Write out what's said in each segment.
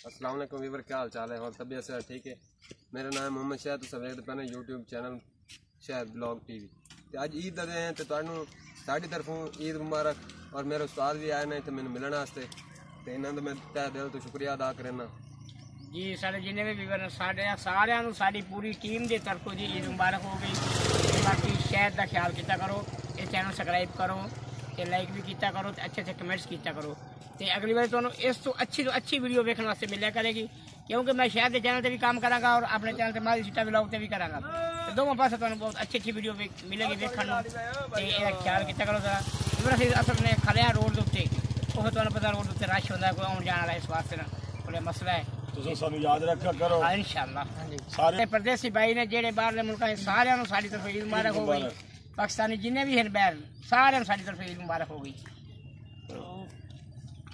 अस्सलाम वालेकुम वीवर क्या हाल चाल है और तबीयत से ठीक है मेरा नाम है ਮੁਹੰਮਦ ਸ਼ਾਹ ਤੁਸੀਂ ਵੇਖਦੇ ਪਏ ਨੇ YouTube channel Shah blog TV ਤੇ ਅੱਜ ਈਦ ਦੇ ਹੈ ਤੇ ਤੁਹਾਨੂੰ ਸਾਡੀ ਤਰਫੋਂ ਈਦ ਮੁਬਾਰਕ ਔਰ ਮੇਰੇ ਉਸਤਾਦ ਵੀ ਆਏ ਨੇ ਇੱਥੇ ਮੈਨੂੰ ਮਿਲਣ ਵਾਸਤੇ ਤੇ ਇਹਨਾਂ ਦਾ ਮੈਂ ਤਹਿ ਦਿਲ ਤੋਂ ਸ਼ੁਕਰੀਆ ਅਦਾ ਕਰਨਾ ਜੀ ਸਾਡੇ ਜਿੰਨੇ ਵੀ ਵੀਵਰ ਨੇ ਸਾਡੇ ਸਾਰਿਆਂ ਨੂੰ ਸਾਡੀ ਪੂਰੀ ਟੀਮ ਦੇ ਤਰਫੋਂ ਜੀ ਈਦ ਮੁਬਾਰਕ ਹੋ ਗਈ ਤੇ ਬਾਕੀ ਸ਼ਹਿਰ ਦਾ ਖਿਆਲ ਕੀਤਾ ਕਰੋ ਇਹ ਚੈਨਲ ਸਬਸਕ੍ਰਾਈਬ ਕਰੋ ਤੇ ਲਾਈਕ ਵੀ ਕੀਤਾ ਕਰੋ ਤੇ ਅੱਛੇ ਅੱਛੇ ਕਮੈਂਟਸ ਕੀਤਾ ਕਰੋ ਤੇ ਅਗਲੀ ਵਾਰ ਤੁਹਾਨੂੰ ਇਸ ਤੋਂ ਅੱਛੀ ਤੋਂ ਅੱਛੀ ਵੀਡੀਓ ਵੇਖਣ ਵਾਸਤੇ ਮਿਲਿਆ ਕਰੇਗੀ ਕਿਉਂਕਿ ਮੈਂ ਸ਼ਹਿਰ ਦੇ ਚੈਨਲ ਤੇ ਵੀ ਕੰਮ ਕਰਾਂਗਾ ਔਰ ਆਪਣੇ ਚੈਨਲ ਤੇ ਮਾਲੀ ਸਿੱਟਾ ਵਲੌਗ ਤੇ ਵੀ ਕਰਾਂਗਾ ਤੇ ਦੋਵਾਂ ਪਾਸੇ ਤੁਹਾਨੂੰ ਬਹੁਤ ਅੱਛੀ ਅੱਛੀ ਵੀਡੀਓ ਮਿਲੇਗੀ ਵੇਖਣ ਨੂੰ ਤੇ ਇਹਦਾ ਖਿਆਲ ਕੀਤਾ ਕਰੋ ਜ਼ਰਾ ਵੀਰ ਅਸੀਂ ਅਸਲ ਨੇ ਖੜਿਆ ਰੋਡ ਦੇ ਉੱਤੇ ਉਹ ਤੁਹਾਨੂੰ ਪਤਾ ਰੋਡ ਉੱਤੇ ਰਸ਼ ਹੁੰਦਾ ਕੋਈ ਆਉਣ ਜਾਣ ਵਾਲਾ ਇਸ ਵਾਸਤੇ ਨਾ ਕੋਲੇ ਮਸਲਾ ਹੈ ਤੁਸੀਂ ਸਾਨੂੰ ਯਾਦ ਰੱਖਿਆ ਕਰੋ ਹਾਂ ਇਨਸ਼ਾਅੱਲਾ ਸਾਰੇ ਤੇ ਪਰਦੇਸੀ ਭਾਈ ਨੇ ਜਿਹੜੇ ਬਾਹਰਲੇ ਮੁਲਕਾਂ 'ਚ ਸਾਰਿਆਂ ਨੂੰ ਸਾਡੀ ਤਰਫੋਂ ਈਦ ਮੁਬਾਰਕ ਹੋ ਗਈ ਪਾਕਿਸਤਾਨੀ ਜਿੰਨੇ ਵੀ ਹਨ ਬਾਹਰ ਸਾਰਿਆਂ ਨੂੰ ਸਾਡੀ ਤਰਫੋਂ ਈਦ ਮੁਬਾਰਕ ਹੋ ਗਈ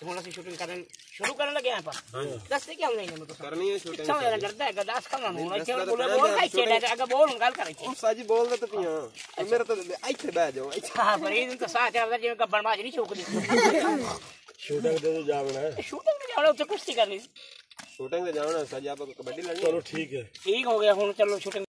ਤੇ ਹੁਣ ਅਸੀਂ ਸ਼ੂਟਿੰਗ ਕਰਨ ਸ਼ੁਰੂ ਕਰਨ ਲੱਗੇ ਆਪਾਂ। ਦੱਸਦੇ ਕਿਉਂ ਨਹੀਂ ਮੈਨੂੰ ਤੁਸੀਂ? ਕਰਨੀ ਹੈ ਸ਼ੂਟਿੰਗ ਸਮਝ ਨਾ ਡਰਦਾ ਹੈਗਾ ਦੱਸ ਕਮ ਹੁਣ ਇੱਥੇ ਬੋਲ ਬੋਲ ਖਾਈ ਛੇੜਾ ਅਗਾ ਬੋਲ ਹੁਣ ਗੱਲ ਕਰ ਇੱਥੇ। ਉਹ ਸਾਜੀ ਬੋਲਦੇ ਤਾਂ ਪੀਆਂ ਮੇਰੇ ਤਾਂ ਇੱਥੇ ਬਹਿ ਜਾਓ ਇੱਥੇ। ਹਾਂ ਪਰ ਇਹ ਤਾਂ ਸਾਹ ਚੱਲਦਾ ਜਿਵੇਂ ਗੱਬਣ ਮਾਜ ਨਹੀਂ ਛੋਕਦੀ ਸ਼ੂਟਿੰਗ ਤੇ ਜਾਵਣਾ ਸ਼ੂਟਿੰਗ ਤੇ ਜਾਣਾ ਉੱਥੇ ਕੁਸ਼ਤੀ ਕਰਨੀ। ਸ਼ੂਟਿੰਗ ਤੇ ਜਾਣਾ ਸਾਜੀ ਆਪਾਂ ਕਬੱਡੀ ਲੜਨੀ ਚਲੋ ਠੀਕ ਹੈ। ਠੀਕ ਹੋ ਗਿਆ ਹੁਣ ਚਲੋ ਸ਼ੂਟਿੰਗ